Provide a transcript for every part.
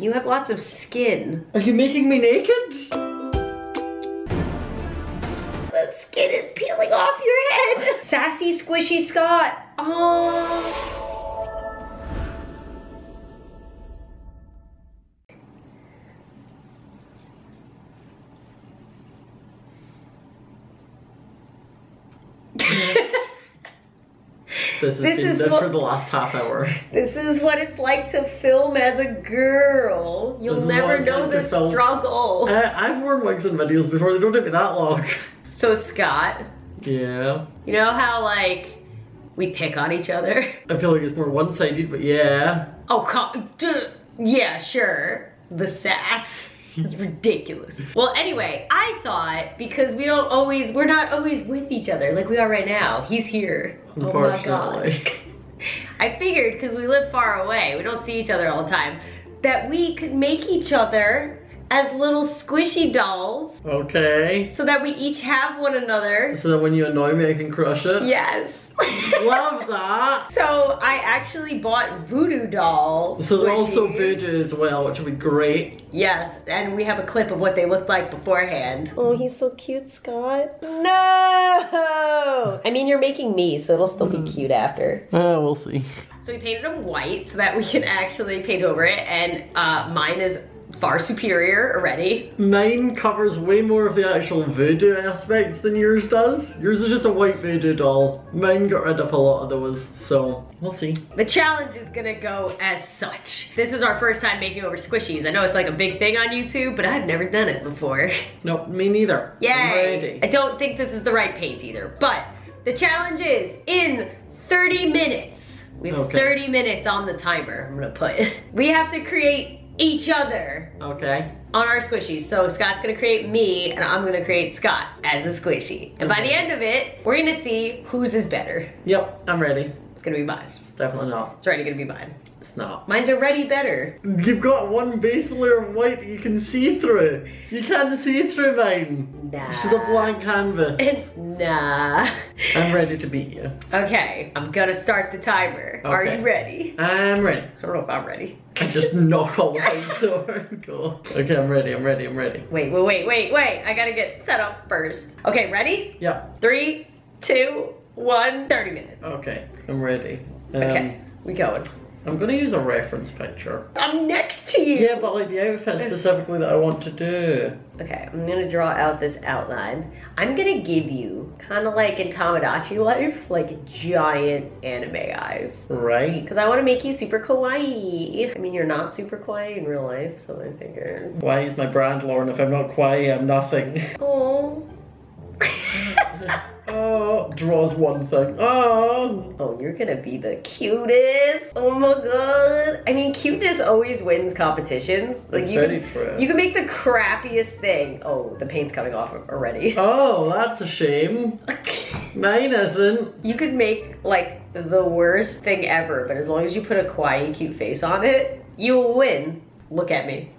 You have lots of skin. Are you making me naked? The skin is peeling off your head. Sassy, squishy Scott. Oh. This has This been is what- for the last half hour. This is what it's like to film as a girl. You'll never know like the struggle. Uh, I've worn wigs in videos before, they don't take me that long. So Scott, Yeah. you know how like we pick on each other? I feel like it's more one-sided, but yeah. Oh, duh, yeah, sure. The sass is ridiculous. Well, anyway, I thought because we don't always, we're not always with each other like we are right now. He's here. Oh my god. I figured because we live far away, we don't see each other all the time, that we could make each other as little squishy dolls Okay. so that we each have one another. So that when you annoy me, I can crush it. Yes. Love that. So I actually bought voodoo dolls. So they're also squishies. voodoo as well, which would be great. Yes, and we have a clip of what they looked like beforehand. Oh, he's so cute, Scott. No! I mean, you're making me, so it'll still be cute after. Uh, we'll see. So we painted them white so that we can actually paint over it, and uh, mine is far superior already. Mine covers way more of the actual voodoo aspects than yours does. Yours is just a white voodoo doll. Mine got rid of a lot of those, so we'll see. The challenge is gonna go as such. This is our first time making over squishies. I know it's like a big thing on YouTube, but I've never done it before. Nope, me neither. Yay! I don't think this is the right paint either, but the challenge is in 30 minutes. We have Okay. 30 minutes on the timer, I'm gonna put. We have to create each other Okay. on our squishies. So Scott's gonna create me and I'm gonna create Scott as a squishy. And by the end of it, we're gonna see whose is better. Yep, I'm ready. It's gonna be mine. It's definitely not. It's already gonna be mine. It's not. Mine's already better. You've got one base layer of white that you can see through. You can't see through mine. Nah. It's just a blank canvas. nah. I'm ready to beat you. Okay, I'm gonna start the timer. Okay. Are you ready? I'm ready. I don't know if I'm ready. I just knock all the lights over and go. Okay, I'm ready, I'm ready, I'm ready. Wait, wait, wait, wait, wait. I gotta get set up first. Okay, ready? Yep, Three, two, one, 30 minutes. okay, I'm ready. Um, Okay, we going. I'm gonna use a reference picture. I'm next to you. Yeah, but like the outfit specifically that I want to do. Okay, I'm gonna draw out this outline. I'm gonna give you, kind of like in Tomodachi Life, like giant anime eyes. Right? Because I want to make you super kawaii. I mean, you're not super kawaii in real life, so I figured. Why is my brand, Lauren? If I'm not kawaii, I'm nothing. Oh. Oh, draws one thing. Oh, Oh, you're gonna be the cutest. Oh my god. I mean, cuteness always wins competitions. Like That's you very can, true. You can make the crappiest thing. Oh, the paint's coming off already. oh, that's a shame. Mine isn't. you could make like the worst thing ever, but as long as you put a kawaii, cute face on it, you will win. Look at me.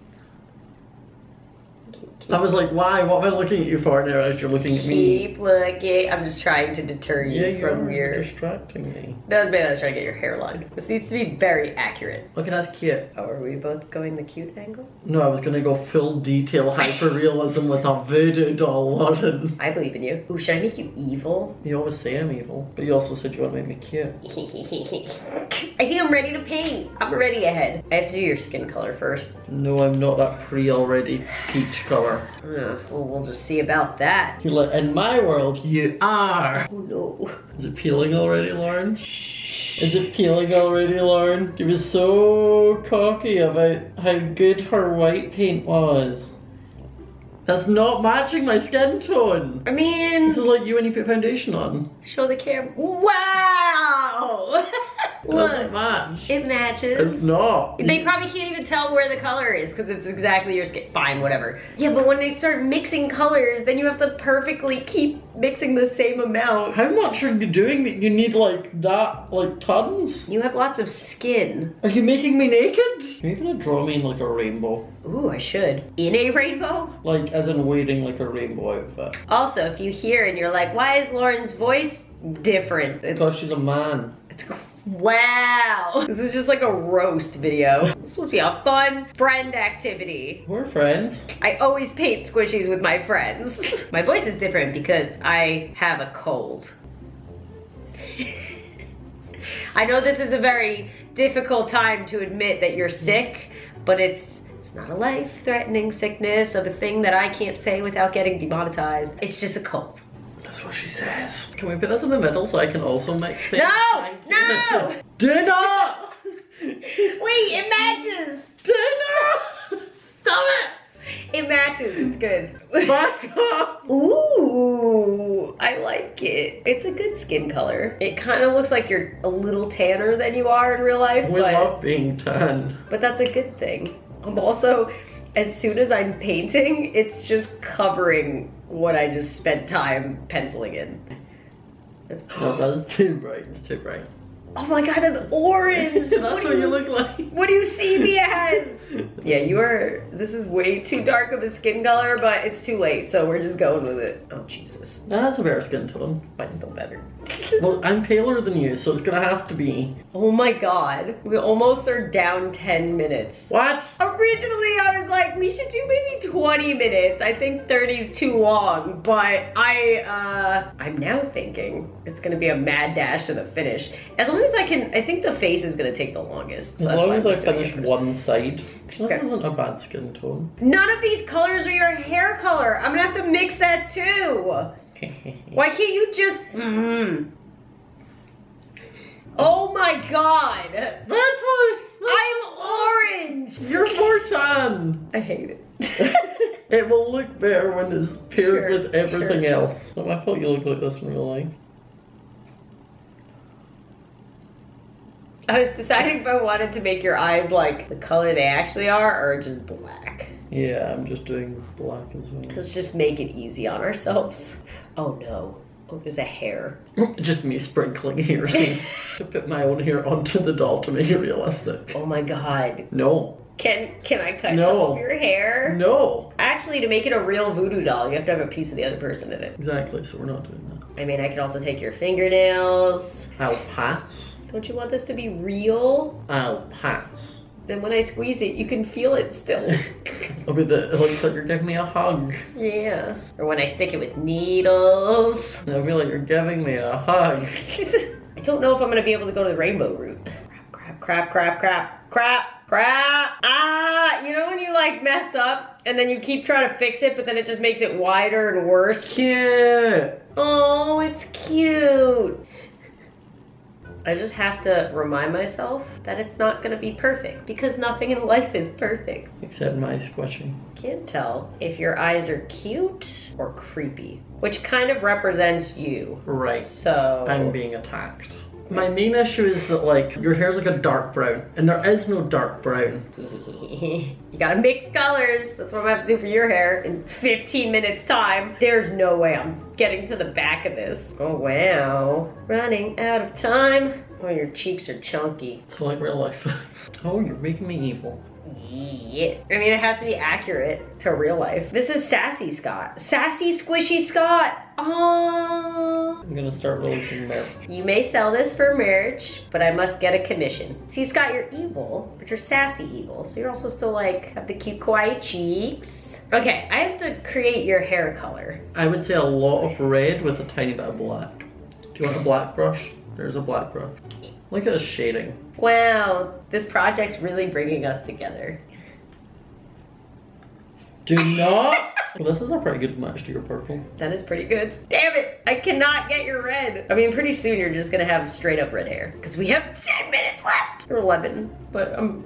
Keep, I was like, why? What am I looking at you for now as you're looking at me? keep looking. I'm just trying to deter you Yeah, you from are your. distracting me. That was bad. I was trying to get your hairline. This needs to be very accurate. Look at that's cute. Oh, are we both going the cute angle? No, I was gonna go full detail hyperrealism with a voodoo doll on I believe in you. Ooh, should I make you evil? You always say I'm evil, but you also said you want to make me cute. I think I'm ready to paint. I'm ready ahead. I have to do your skin color first. No, I'm not that pre already peach color. Uh, well, we'll just see about that. In my world, you are. Oh no. Is it peeling already, Lauren? Is it peeling already, Lauren? She was so cocky about how good her white paint was. That's not matching my skin tone. I mean... This is like you when you put foundation on. show the camera. Wow! Doesn't Look, match. it matches. It's not. They probably can't even tell where the color is because it's exactly your skin. Fine, whatever. Yeah, but when they start mixing colors, then you have to perfectly keep mixing the same amount. How much are you doing that you need like that, like tons? You have lots of skin. Are you making me naked? Are you gonna draw me in like a rainbow? Ooh, I should. In a rainbow? Like, as in wearing like a rainbow outfit. Also, if you hear and you're like, why is Lauren's voice different? It's, Because she's a man. it's Wow. This is just like a roast video. It's supposed to be a fun friend activity. We're friends. I always paint squishies with my friends. my voice is different because I have a cold. I know this is a very difficult time to admit that you're sick, but it's it's not a life-threatening sickness of a thing that I can't say without getting demonetized. It's just a cold. That's what she says. Can we put this in the middle so I can also mix things? No! Thank. No! Dinner! Wait, it matches. Dinner! Stop It It matches. It's good. Back up! Ooh, I like it. It's a good skin color. It kind of looks like you're a little tanner than you are in real life, We but love being tan. but that's a good thing. I'm also, as soon as I'm painting, it's just covering what I just spent time penciling in. It's- No, that's too bright. It's too bright. Oh my god, it's orange. That's what, what, do you look like. What do you see me as? yeah, you are. This is way too dark of a skin color, but it's too late, so we're just going with it. Oh Jesus, That's a better skin tone. mine's still better. Well, I'm paler than you, so it's gonna have to be. Oh my god, we almost are down 10 minutes. What? Originally, I was like, we should do maybe 20 minutes. I think 30 is too long, but I, uh, I'm now thinking it's gonna be a mad dash to the finish. As long as I can, I think the face is gonna take the longest. so As long as I just doing it finish one side. This Okay. isn't a bad skin tone. None of these colors are your hair color. I'm gonna have to mix that too. Why can't you just, mm. Oh my god. That's why. I'm orange. You're more tan. I hate it. it will look better when it's paired Sure, with everything else. Oh, I thought you looked like this in real life. I was deciding if I wanted to make your eyes like the color they actually are or just black. Yeah, I'm just doing black as well. Let's just make it easy on ourselves. Oh no. Oh, there's a hair. just me sprinkling hair see, to put my own hair onto the doll to make it realistic. Oh my god. No. Can can I cut No. some of your hair? No. Actually, to make it a real voodoo doll, you have to have a piece of the other person in it. Exactly, so we're not doing that. I mean, I could also take your fingernails. I'll pass. Don't you want this to be real? I'll pass. Then when I squeeze it, you can feel it still. I'll be the, it looks like you're giving me a hug. yeah. Or when I stick it with needles. I feel like you're giving me a hug. I don't know if I'm gonna be able to go to the rainbow route. Crap, crap, crap, crap, crap, crap. Ah, you know when you like mess up and then you keep trying to fix it, but then it just makes it wider and worse? Cute. Oh, it's cute. I just have to remind myself that it's not gonna be perfect because nothing in life is perfect. Except my squishing. Can't tell if your eyes are cute or creepy, which kind of represents you. Right. So I'm being attacked. My main issue is that like your hair's like a dark brown, and there is no dark brown. you gotta mix colors. That's what I'm gonna have to do for your hair in 15 minutes time. There's no way I'm getting to the back of this. Oh wow. Running out of time. Oh, your cheeks are chunky. It's like real life. oh, you're making me evil. Yeah. I mean, it has to be accurate to real life. This is Sassy Scott. Sassy Squishy Scott. Aww. I'm gonna start releasing merch. You may sell this for marriage, but I must get a commission. See, Scott, you're evil, but you're sassy evil. So you're also still like, have the cute kawaii cheeks. Okay, I have to create your hair color. I would say a lot of red with a tiny bit of black. Do you want a black brush? There's a black brush. Look at the shading. Wow, this project's really bringing us together. Do not. well, this is a pretty good match to your purple. That is pretty good. Damn it, I cannot get your red. I mean, pretty soon you're just gonna have straight up red hair because we have 10 minutes left. Or 11, but I'm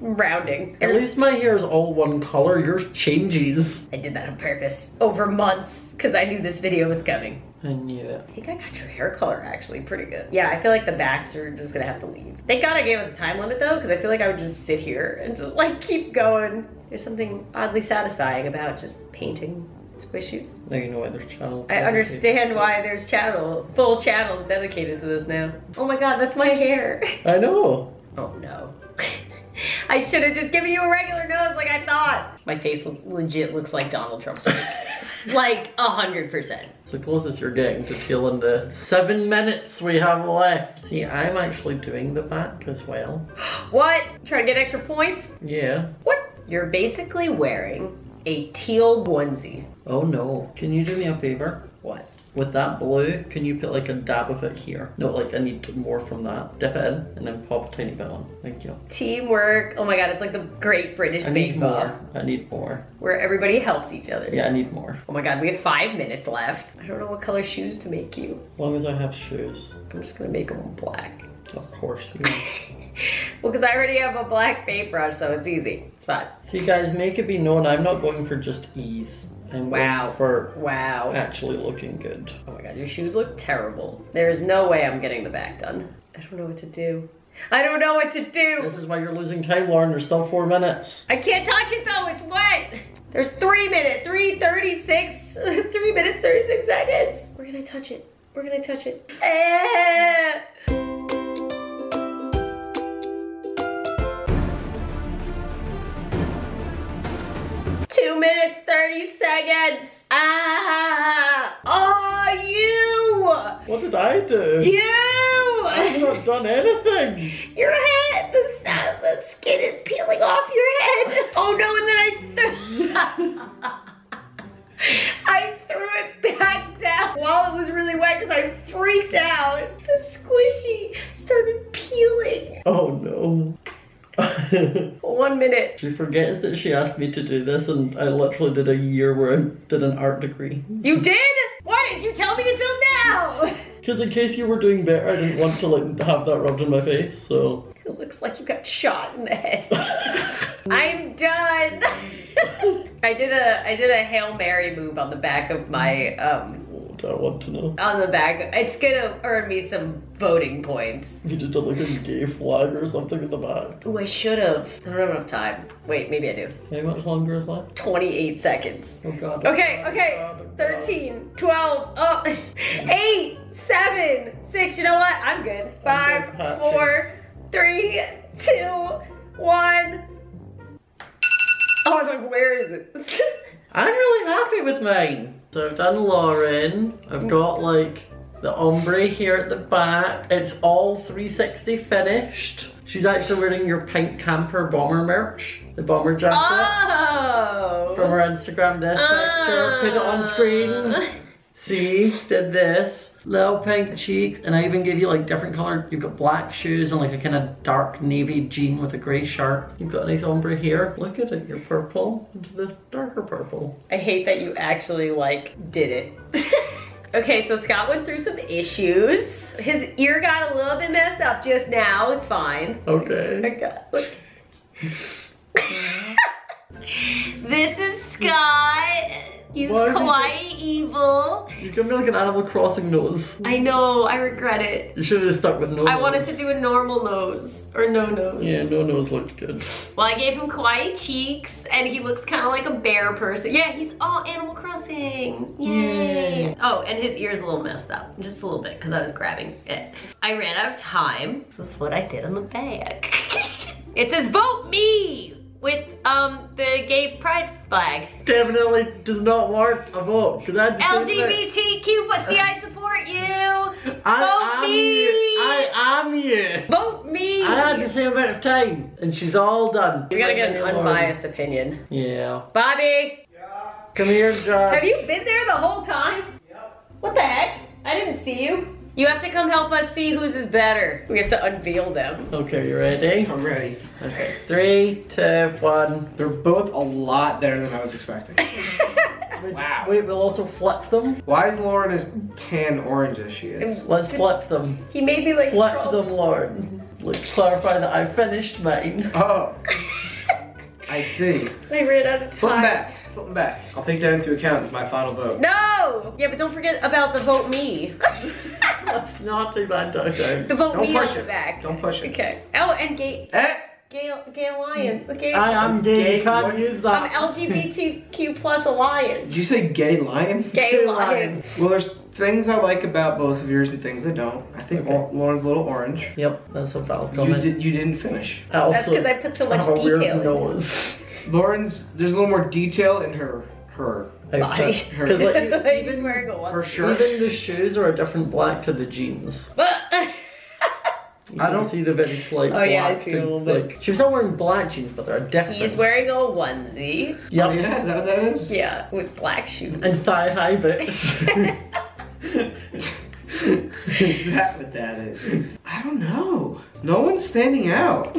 rounding. At least my hair is all one color. Yours changes. I did that on purpose over months because I knew this video was coming. I knew it. I think I got your hair color actually pretty good. Yeah, I feel like the backs are just gonna have to leave. Thank God I gave us a time limit though, because I feel like I would just sit here and just like keep going. There's something oddly satisfying about just painting squishies. Now you know why there's channels. I understand why there's channel, full channels dedicated to this now. Oh my God, that's my hair. I know. Oh no. I should have just given you a regular nose like I thought. My face legit looks like Donald Trump's face. like a hundred percent. It's the closest you're getting to feeling the seven minutes we have left. See, I'm actually doing the back as well. What? Trying to get extra points? Yeah. What? You're basically wearing a teal onesie. Oh no. Can you do me a favor? What? With that blue, can you put like a dab of it here? No, like I need more from that. Dip it in and then pop a tiny bit on. Thank you. Teamwork. Oh my god, it's like the Great British I need Off, more. I need more. where everybody helps each other. Yeah, I need more. Oh my god, we have five minutes left. I don't know what color shoes to make you. As long as I have shoes. I'm just gonna make them black. Of course. Well, because I already have a black paintbrush, so it's easy. It's fine. See guys, make it be known I'm not going for just ease. I'm Wow. for Wow. actually looking good. Oh my god, your shoes look terrible. There is no way I'm getting the back done. I don't know what to do. I don't know what to do. This is why you're losing time, Lauren. There's still four minutes. I can't touch it though, it's wet. There's three minutes, 336, three minutes, 36 seconds. We're gonna touch it. We're gonna touch it. Eh. Two minutes, 30 seconds. Ah! Oh, you! What did I do? You! I've not done anything. Your head, the the skin is peeling off your head. Oh no! And then I threw, I threw it back down while it was really wet because I freaked out. The squishy started peeling. Oh no. One minute. she forgets that she asked me to do this, and I literally did a year where I did an art degree. You did? Why didn't you tell me until now? Because in case you were doing better, I didn't want to like have that rubbed in my face. So It looks like you got shot in the head. I'm done. I did a I did a hail mary move on the back of my um I want to know? on the back. It's gonna earn me some voting points. You did a, like a gay flag or something in the back. Oh, I should have. I don't have enough time. Wait, maybe I do. How much longer is left? 28 seconds. Oh god. oh Okay, God, okay. oh God, oh God. 13, 12, oh, 8, 7, 6. You know what? I'm good. I'm 5, 4, 3, 2, 1. I was like, where is it? I'm really happy with mine. So I've done Lauren. I've got like the ombre here at the back. It's all 360 finished. She's actually wearing your pink camper bomber merch, the bomber jacket oh. from her Instagram. This picture, put it on screen. See, did this. Little pink cheeks, and I even gave you like different color. You've got black shoes and like a kind of dark navy jean with a grey shirt. You've got a nice ombre here. Look at it, you're purple into the darker purple. I hate that you actually like did it. okay, so Scott went through some issues. His ear got a little bit messed up just now. It's fine. I Okay. got look. this is Scott. He's Why quite evil. You give me like an Animal Crossing nose. I know, I regret it. You should have just stuck with no I wanted to do a normal nose or no nose. Yeah, no nose looked good. Well, I gave him kawaii cheeks, and he looks kind of like a bear person. Yeah, he's all Animal Crossing. Yay! Oh, and his ear's a little messed up, just a little bit, because I was grabbing it. I ran out of time. This is what I did on the bag. it says "Vote me" with um the gay pride flag. Definitely does not warrant a vote because I had the same thing. LGBTQ, but see, I support you. I Vote am me. you. I am you. Vote me. I had the same amount of time, and she's all done. we gotta get an unbiased opinion. Yeah. Bobby. Yeah. Come here, Josh. Have you been there the whole time? Yep. What the heck? I didn't see you. You have to come help us see whose is better. We have to unveil them. Okay, you ready? I'm ready. Okay. Three, two, one. They're both a lot better than I was expecting. Wow. Wait, we'll also flip them. Why is Lauren as tan orange as she is? Let's flip them. he made me like Flip troll- them, Lauren. Let's clarify that I finished mine. Oh, I see. I ran out of time. Flip them back. Flip them back. I'll take that into account with my final vote. No! Yeah, but don't forget about the vote me. Let's not take that into account. the vote Don't me push it. back. Don't push it. Okay. Oh, and gay, Eh! Gay, gay alliance. Gay, I am gay. Gay You can't what? use that. LGBTQ plus alliance. Did you say gay lion? Gay Gay alliance. Well, there's things I like about both of yours and things I don't. I think Okay. Lauren's a little orange. Yep, that's a valid You comment. did. You didn't finish. I also That's because I put so much a detail into it. nose. Lauren's there's a little more detail in her her Body. Because like, e- He's even, wearing a her shirt. even the shoes are a different black to the jeans. You I don't- see the very slight Oh, yeah, I see to, a little bit. like she was not wearing black jeans, but they're different. He's wearing a onesie. Oh, yeah, is that what that is? Yeah, with black shoes. And thigh high boots. is that what that is? I don't know. No one's standing out.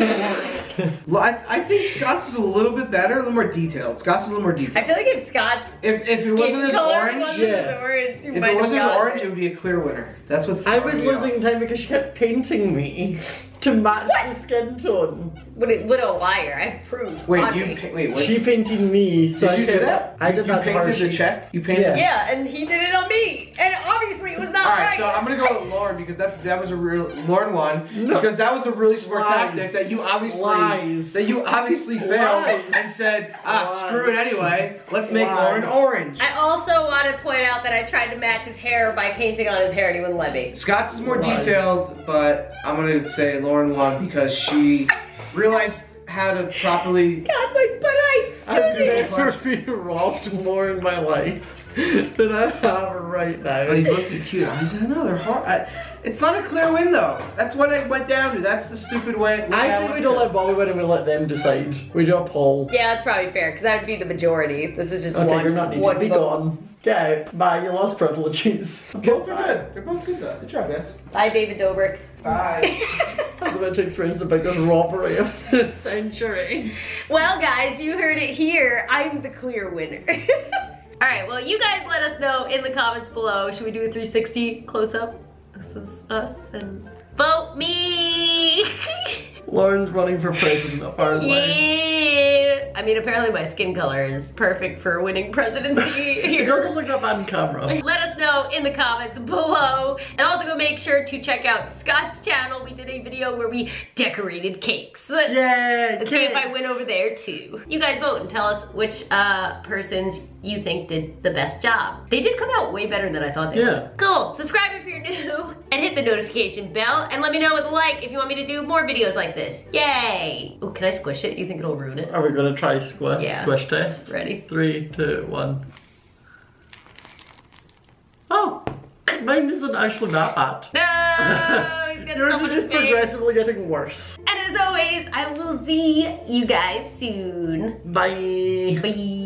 Well, I, I think Scott's is a little bit better, a little more detailed. Scott's is a little more detailed. I feel like if Scott's If, if it wasn't as color orange, wasn't Yeah. as orange, if it wasn't as orange, it. it would be a clear winner. That's what's. I was throwing me off. losing time because she kept painting me to match the skin tone. What, is, what a liar! I proved. Wait, on you me. pa- wait. What? She painted me, so did I you do that? I You- did you that to her. painted the She- check. You painted. Yeah. Yeah, and he did it on me, and obviously it was not All right, right. so I'm gonna go with Lauren because that's that was a real Lauren won No. because that was a really smart Lies. tactic that you obviously Lies. that you obviously failed Lies. and said ah Lies. screw it anyway let's make Lies. Lauren orange. I also want to point out that I tried to match his hair by painting on his hair, and he wouldn't let me. Scott's is more Lies. detailed, but I'm gonna say Lauren won because she realized how to properly. God's like, but I I've never been robbed more in my life than I have right now. But he looked cute. I said, no, they're hard. I, it's not a clear win though. That's what it went down to. That's the stupid way. I say we don't let Bobby win and we let them decide. We do a poll. Yeah, that's probably fair because that would be the majority. This is just Okay, one. you're not needed. one Be gone. Get out. Bye. You lost privileges. Both are good. They're both good though. Good job, guys. Bye, David Dobrik. Bye. I'm about to experience the biggest robbery of the century. Well, guys, you heard it here. I'm the clear winner. All right, well, you guys let us know in the comments below. Should we do a 360 close up? This is us and vote me. Lauren's running for president, apparently. yeah. I mean, apparently my skin color is perfect for winning presidency It doesn't look up on camera. Let us know in the comments below. And also go make sure to check out Scott's channel. We did a video where we decorated cakes. Yeah, Let's see if I win over there too. You guys vote and tell us which uh, persons you think did the best job. They did come out way better than I thought they Yeah. would. Cool. Subscribe if you're new and hit the notification bell and let me know with a like if you want me to do more videos like this. Yay! Oh, can I squish it? You think it'll ruin it? Are we gonna try squish? Yeah. Squish test. Ready? Three, two, one. Oh, mine isn't actually that bad. No! Yours so are much just space. progressively getting worse. And as always, I will see you guys soon. Bye. Bye.